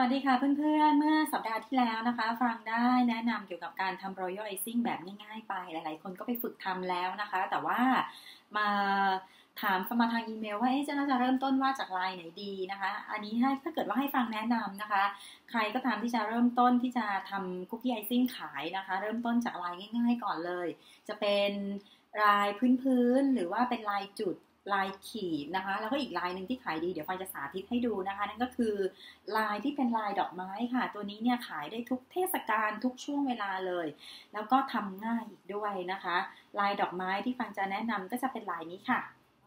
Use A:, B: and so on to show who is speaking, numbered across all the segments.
A: วัสดีค่ะเพื่อนๆ เมื่อสัปดาห์ที่แล้วนะคะ ฟังได้แนะนำเกี่ยวกับการทำ Royal Icing แบบง่ายๆไป หลายๆ คนก็ไปฝึกทำแล้วนะคะ แต่ว่ามาถามมาทางอีเมลว่าจะน่าจะเริ่มต้นว่าจากลายไหนดีนะคะ อันนี้ให้ถ้าเกิดว่าให้ฟังแนะนำนะคะ ใครก็ตามที่จะเริ่มต้นที่จะทำคุกกี้ไอซิ่งขายนะคะ เริ่มต้นจากลายง่าย ๆ ก่อนเลย จะเป็นลายพื้นๆหรือว่าเป็นลายจุด ลายขีดนะคะ แล้วก็อีกลายหนึ่งที่ขายดีเดี๋ยวฟังจะสาธิตให้ดูนะคะ นั่นก็คือลายที่เป็นลายดอกไม้ค่ะ ตัวนี้เนี่ยขายได้ทุกเทศกาลทุกช่วงเวลาเลย แล้วก็ทำง่ายอีกด้วยนะคะ ลายดอกไม้ที่ฟังจะแนะนำก็จะเป็นลายนี้ค่ะ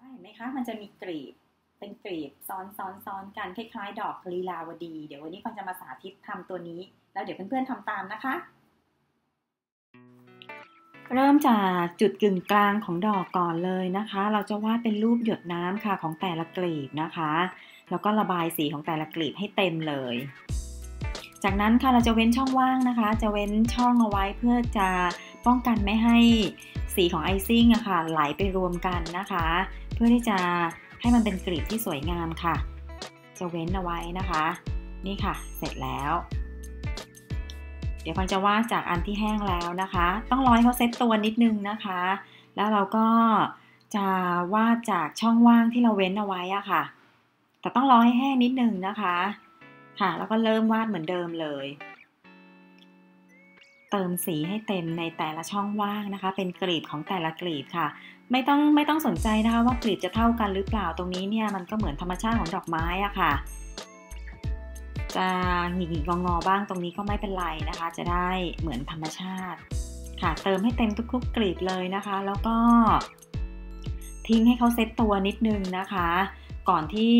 A: เห็นไหมคะมันจะมีกรีบเป็นกรีบซ้อนซ้อนซ้อนกันคล้ายๆ ดอกลีลาวดี เดี๋ยววันนี้ฟังจะมาสาธิตทำตัวนี้ แล้วเดี๋ยวเพื่อนๆทำตามนะคะ เริ่มจากจุดกึ่งกลางของดอกก่อนเลยนะคะ เราจะวาดเป็นรูปหยดน้ำค่ะของแต่ละกลีบนะคะ แล้วก็ระบายสีของแต่ละกลีบให้เต็มเลย จากนั้นค่ะเราจะเว้นช่องว่างนะคะ จะเว้นช่องเอาไว้เพื่อจะป้องกันไม่ให้สีของไอซิ่งอะค่ะไหลไปรวมกันนะคะ เพื่อที่จะให้มันเป็นกลีบที่สวยงามค่ะ จะเว้นเอาไว้นะคะ นี่ค่ะ เสร็จแล้ว เดี๋ยวฟังจะวาดจากอันที่แห้งแล้วนะคะ ต้องร้อให้เขาเซ็ตตัวนิดนึงนะคะ แล้วเราก็จะวาดจากช่องว่างที่เราเว้นเอาไว้อะค่ะ แต่ต้องรอให้แห้งนิดนึงนะคะ ค่ะ แล้วก็เริ่มวาดเหมือนเดิมเลย เติมสีให้เต็มในแต่ละช่องว่างนะคะ เป็นกลีบของแต่ละกลีบค่ะ ไม่ต้องไม่ต้องสนใจนะคะว่ากลีบจะเท่ากันหรือเปล่าตรงนี้เนี่ยมันก็เหมือนธรรมชาติของดอกไม้อะค่ะ จะหงิกงองอบ้างตรงนี้ก็ไม่เป็นไรนะคะ จะได้เหมือนธรรมชาติ ค่ะเติมให้เต็มทุกๆกลีบเลยนะคะ แล้วก็ ทิ้งให้เขาเซ็ตตัวนิดนึงนะคะ ก่อนที่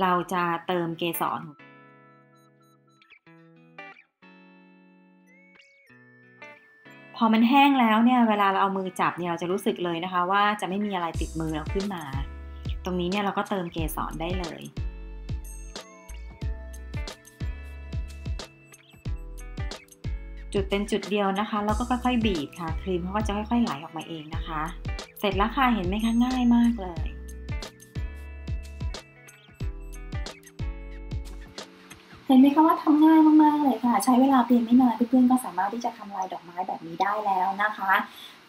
A: เราจะเติมเกสรพอมันแห้งแล้วเนี่ยเวลาเราเอามือจับเนี่ยเราจะรู้สึกเลยนะคะ ว่าจะไม่มีอะไรติดมือเราขึ้นมา ตรงนี้เนี่ยเราก็เติมเกสรได้เลย จุดเป็นจุดเดียวนะคะ แล้วก็ค่อยๆบีบค่ะ ครีมเขาก็จะค่อยๆไหลออกมาเองนะคะ เสร็จแล้วค่ะเห็นไหมคะง่ายมากเลยเห็นไหมคะว่าทำง่ายมากๆเลยค่ะ ใช้เวลาเพียงไม่นานเพื่อนๆก็สามารถที่จะทำลายดอกไม้แบบนี้ได้แล้วนะคะ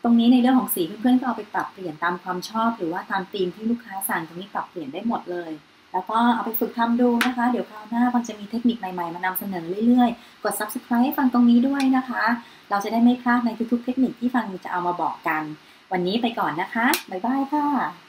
A: ตรงนี้ในเรื่องของสีเพื่อนๆก็เอาไปปรับเปลี่ยนตามความชอบ หรือว่าตามธีมที่ลูกค้าสั่งตรงนี้ปรับเปลี่ยนได้หมดเลย แล้วก็เอาไปฝึกทำดูนะคะ เดี๋ยวคราวหน้าฟังจะมีเทคนิคใหม่ๆ มานำเสนอเรื่อยๆ กด subscribe ให้ฟังตรงนี้ด้วยนะคะ เราจะได้ไม่พลาดในทุกๆ เทคนิคที่ฟังจะเอามาบอกกัน วันนี้ไปก่อนนะคะ บ๊ายบายค่ะ